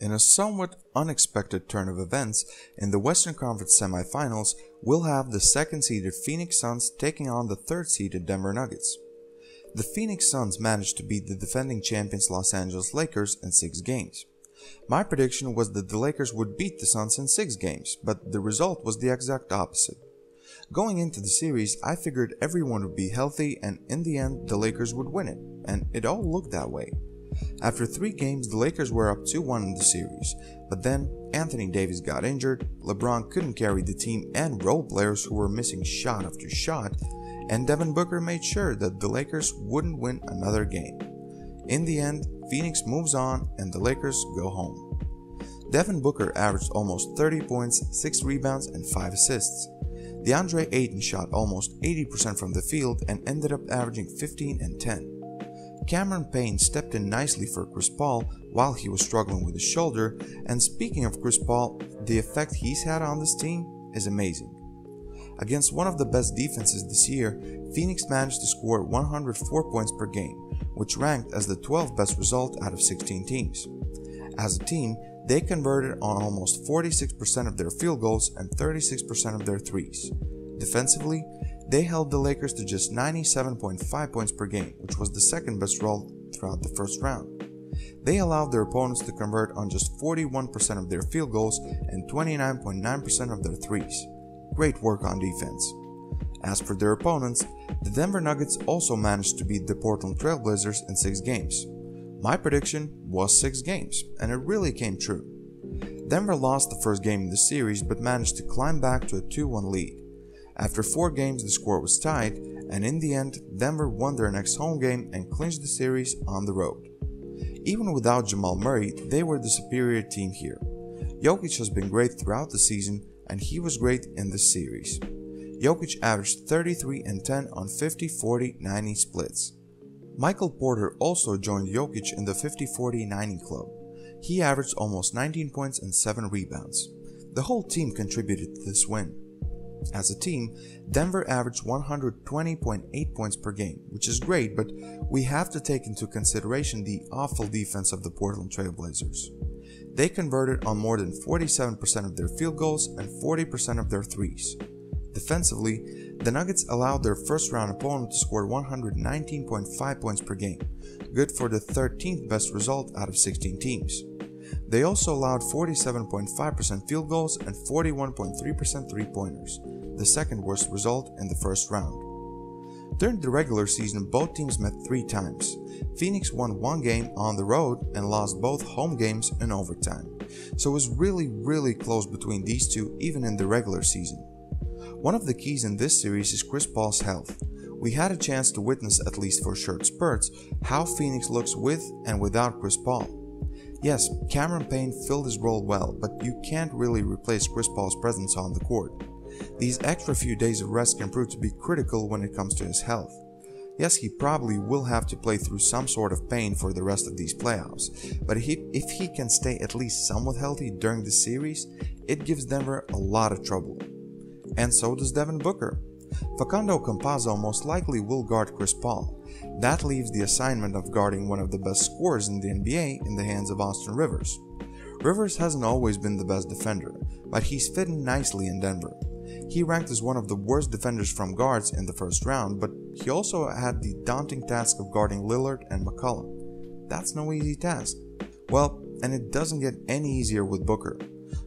In a somewhat unexpected turn of events, in the Western Conference semifinals, we'll have the second seeded Phoenix Suns taking on the third seeded Denver Nuggets. The Phoenix Suns managed to beat the defending champions Los Angeles Lakers in six games. My prediction was that the Lakers would beat the Suns in six games, but the result was the exact opposite. Going into the series, I figured everyone would be healthy and in the end the Lakers would win it, and it all looked that way. After three games, the Lakers were up 2-1 in the series, but then Anthony Davis got injured, LeBron couldn't carry the team and role players who were missing shot after shot, and Devin Booker made sure that the Lakers wouldn't win another game. In the end, Phoenix moves on and the Lakers go home. Devin Booker averaged almost 30 points, 6 rebounds, and 5 assists. DeAndre Ayton shot almost 80% from the field and ended up averaging 15 and 10. Cameron Payne stepped in nicely for Chris Paul while he was struggling with his shoulder, and speaking of Chris Paul, the effect he's had on this team is amazing. Against one of the best defenses this year, Phoenix managed to score 104 points per game, which ranked as the 12th best result out of 16 teams. As a team, they converted on almost 46% of their field goals and 36% of their threes. Defensively, they held the Lakers to just 97.5 points per game, which was the second best result throughout the first round. They allowed their opponents to convert on just 41% of their field goals and 29.9% of their threes. Great work on defense. As for their opponents, the Denver Nuggets also managed to beat the Portland Trailblazers in 6 games. My prediction was 6 games, and it really came true. Denver lost the first game in the series but managed to climb back to a 2-1 lead. After 4 games the score was tied, and in the end Denver won their next home game and clinched the series on the road. Even without Jamal Murray, they were the superior team here. Jokic has been great throughout the season and he was great in this series. Jokic averaged 33 and 10 on 50 40 90 splits. Michael Porter also joined Jokic in the 50 40 90 club. He averaged almost 19 points and 7 rebounds. The whole team contributed to this win. As a team, Denver averaged 120.8 points per game, which is great, but we have to take into consideration the awful defense of the Portland Trailblazers. They converted on more than 47% of their field goals and 40% of their threes. Defensively, the Nuggets allowed their first round opponent to score 119.5 points per game, good for the 13th best result out of 16 teams. They also allowed 47.5% field goals and 41.3% three pointers, the second worst result in the first round. During the regular season, both teams met three times. Phoenix won one game on the road and lost both home games in overtime, so it was really, really close between these two even in the regular season. One of the keys in this series is Chris Paul's health. We had a chance to witness, at least for short spurts, how Phoenix looks with and without Chris Paul. Yes, Cameron Payne filled his role well, but you can't really replace Chris Paul's presence on the court. These extra few days of rest can prove to be critical when it comes to his health. Yes, he probably will have to play through some sort of pain for the rest of these playoffs, but if he can stay at least somewhat healthy during the series, it gives Denver a lot of trouble. And so does Devin Booker. Facundo Campazzo most likely will guard Chris Paul. That leaves the assignment of guarding one of the best scorers in the NBA in the hands of Austin Rivers. Rivers hasn't always been the best defender, but he's fitting nicely in Denver. He ranked as one of the worst defenders from guards in the first round, but he also had the daunting task of guarding Lillard and McCollum. That's no easy task. Well, and it doesn't get any easier with Booker.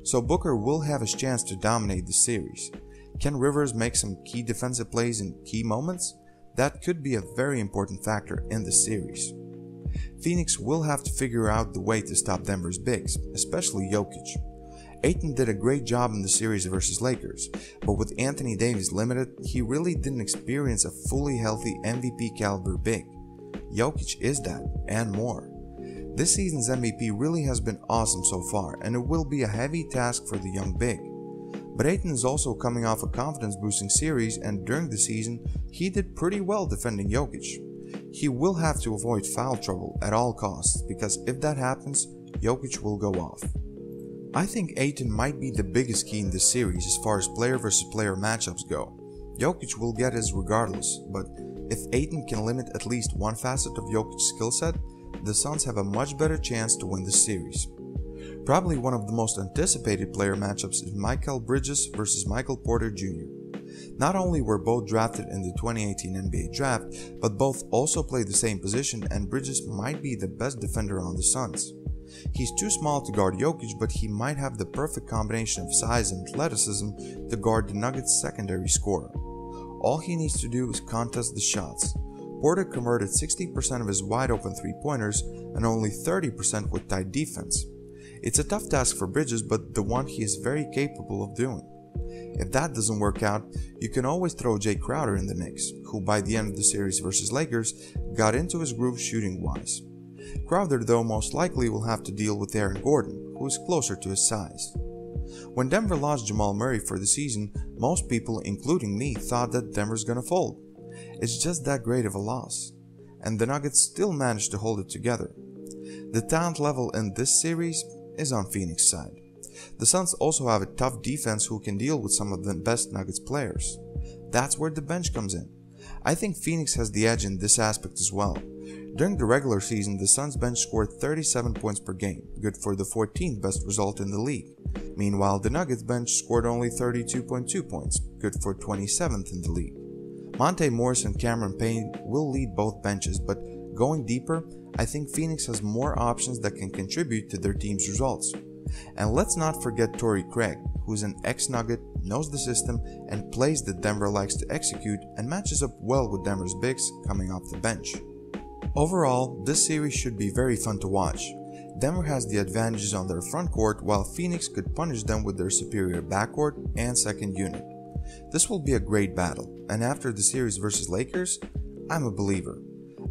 So Booker will have his chance to dominate the series. Can Rivers make some key defensive plays in key moments? That could be a very important factor in the series. Phoenix will have to figure out the way to stop Denver's bigs, especially Jokic. Ayton did a great job in the series versus Lakers, but with Anthony Davis limited, he really didn't experience a fully healthy MVP caliber big. Jokic is that, and more. This season's MVP really has been awesome so far, and it will be a heavy task for the young big. But Ayton is also coming off a confidence boosting series, and during the season, he did pretty well defending Jokic. He will have to avoid foul trouble at all costs, because if that happens, Jokic will go off. I think Ayton might be the biggest key in this series as far as player versus player matchups go. Jokic will get his regardless, but if Ayton can limit at least one facet of Jokic's skill set, the Suns have a much better chance to win the series. Probably one of the most anticipated player matchups is Mikal Bridges versus Michael Porter Jr. Not only were both drafted in the 2018 NBA draft, but both also play the same position and Bridges might be the best defender on the Suns. He's too small to guard Jokic, but he might have the perfect combination of size and athleticism to guard the Nuggets' secondary scorer. All he needs to do is contest the shots. Porter converted 60% of his wide open three pointers and only 30% with tight defense. It's a tough task for Bridges, but the one he is very capable of doing. If that doesn't work out, you can always throw Jae Crowder in the mix, who by the end of the series versus Lakers got into his groove shooting wise. Crowder though most likely will have to deal with Aaron Gordon, who is closer to his size. When Denver lost Jamal Murray for the season, most people, including me, thought that Denver's gonna fold. It's just that great of a loss. And the Nuggets still managed to hold it together. The talent level in this series is on Phoenix side. The Suns also have a tough defense who can deal with some of the best Nuggets players. That's where the bench comes in. I think Phoenix has the edge in this aspect as well. During the regular season, the Suns bench scored 37 points per game, good for the 14th best result in the league. Meanwhile, the Nuggets bench scored only 32.2 points, good for 27th in the league. Monte Morris and Cameron Payne will lead both benches, but going deeper, I think Phoenix has more options that can contribute to their team's results. And let's not forget Torrey Craig, who's an ex-Nugget, knows the system, and plays that Denver likes to execute and matches up well with Denver's bigs coming off the bench. Overall, this series should be very fun to watch. Denver has the advantages on their front court while Phoenix could punish them with their superior backcourt and second unit. This will be a great battle, and after the series versus Lakers, I'm a believer.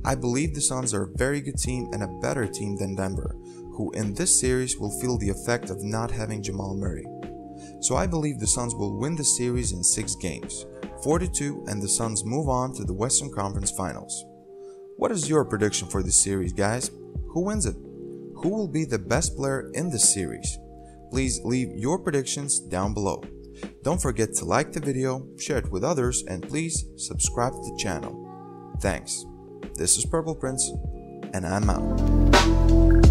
I believe the Suns are a very good team and a better team than Denver, who in this series will feel the effect of not having Jamal Murray. So I believe the Suns will win the series in 6 games, 4-2 and the Suns move on to the Western Conference Finals. What is your prediction for this series guys? Who wins it? Who will be the best player in this series? Please leave your predictions down below. Don't forget to like the video, share it with others, and please subscribe to the channel. Thanks. This is Purple Prince, and I'm out.